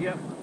Yep.